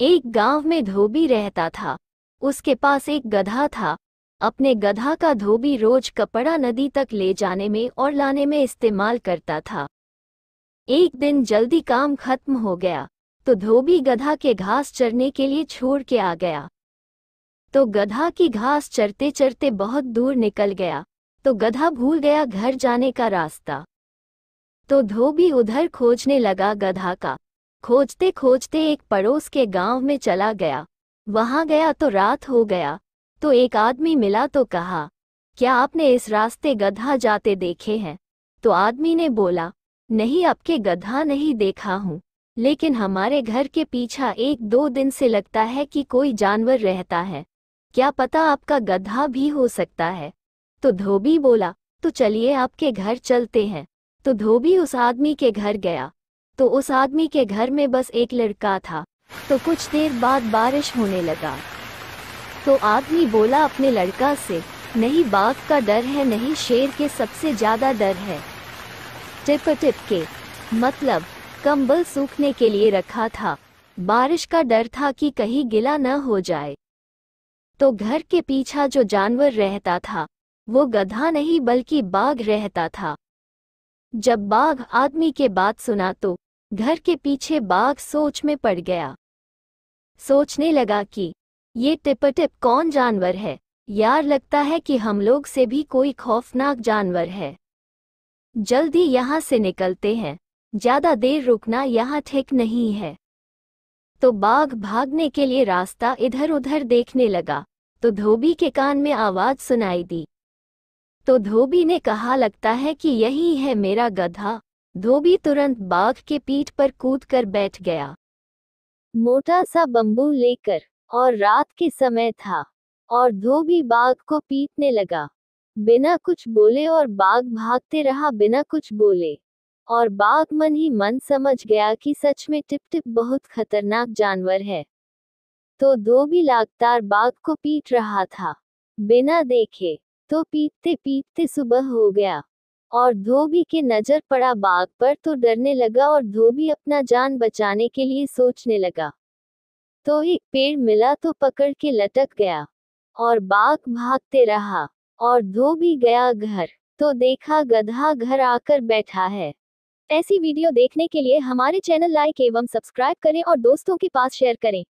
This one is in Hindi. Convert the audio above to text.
एक गाँव में धोबी रहता था। उसके पास एक गधा था। अपने गधा का धोबी रोज कपड़ा नदी तक ले जाने में और लाने में इस्तेमाल करता था। एक दिन जल्दी काम खत्म हो गया तो धोबी गधा के घास चरने के लिए छोड़ के आ गया। तो गधा की घास चरते चरते बहुत दूर निकल गया तो गधा भूल गया घर जाने का रास्ता। तो धोबी उधर खोजने लगा गधा का। खोजते खोजते एक पड़ोस के गाँव में चला गया। वहाँ गया तो रात हो गया। तो एक आदमी मिला तो कहा, क्या आपने इस रास्ते गधा जाते देखे हैं? तो आदमी ने बोला, नहीं, आपके गधा नहीं देखा हूँ। लेकिन हमारे घर के पीछा एक दो दिन से लगता है कि कोई जानवर रहता है। क्या पता आपका गधा भी हो सकता है? तो धोबी बोला तो चलिए आपके घर चलते हैं। तो धोबी उस आदमी के घर गया। तो उस आदमी के घर में बस एक लड़का था। तो कुछ देर बाद बारिश होने लगा। तो आदमी बोला अपने लड़का से, नहीं, बाघ का डर है, नहीं, शेर के सबसे ज़्यादा डर है। टिप टिप के मतलब कंबल सूखने के लिए रखा था। बारिश का डर था कि कहीं गिला न हो जाए। तो घर के पीछा जो जानवर रहता था, वो गधा नहीं, बल्कि बाघ रहता था। जब बाघ आदमी के बात सुना तो घर के पीछे बाघ सोच में पड़ गया। सोचने लगा कि, ये टिपटिप कौन जानवर है? यार लगता है कि हम लोग से भी कोई खौफनाक जानवर है। जल्दी यहाँ से निकलते हैं। ज़्यादा देर रुकना यहाँ ठीक नहीं है। तो बाघ भागने के लिए रास्ता इधर उधर देखने लगा। तो धोबी के कान में आवाज़ सुनाई दी। तो धोबी ने कहा, लगता है कि यही है मेरा गधा। धोबी तुरंत बाघ के पीठ पर कूद कर बैठ गया। मोटा सा बंबू लेकर और रात के समय था और धोबी बाघ को पीटने लगा। बिना कुछ बोले और बाघ भागते रहा, बिना कुछ बोले। और बाघ मन ही मन समझ गया कि सच में टिप टिप बहुत खतरनाक जानवर है। तो धोबी लगातार बाघ को पीट रहा था। बिना देखे तो पीटते पीटते सुबह हो गया। और धोबी के नज़र पड़ा बाघ पर तो डरने लगा और धोबी अपना जान बचाने के लिए सोचने लगा। तो एक पेड़ मिला तो पकड़ के लटक गया और बाघ भागते रहा और धोबी गया घर तो देखा गधा घर आकर बैठा है। ऐसी वीडियो देखने के लिए हमारे चैनल लाइक एवं सब्सक्राइब करें और दोस्तों के पास शेयर करें।